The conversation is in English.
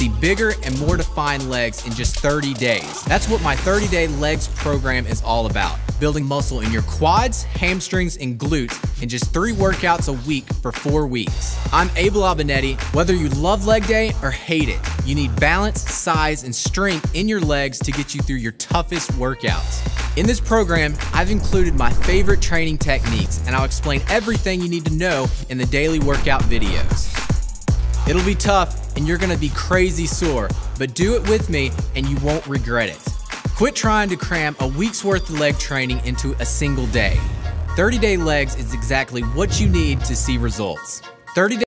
see bigger and more defined legs in just 30 days. That's what my 30 day legs program is all about. Building muscle in your quads, hamstrings, and glutes in just three workouts a week for four weeks. I'm Abel Albonetti. Whether you love leg day or hate it, you need balance, size, and strength in your legs to get you through your toughest workouts. In this program, I've included my favorite training techniques and I'll explain everything you need to know in the daily workout videos. It'll be tough and you're gonna be crazy sore, but do it with me and you won't regret it. Quit trying to cram a week's worth of leg training into a single day. 30 day legs is exactly what you need to see results. 30 day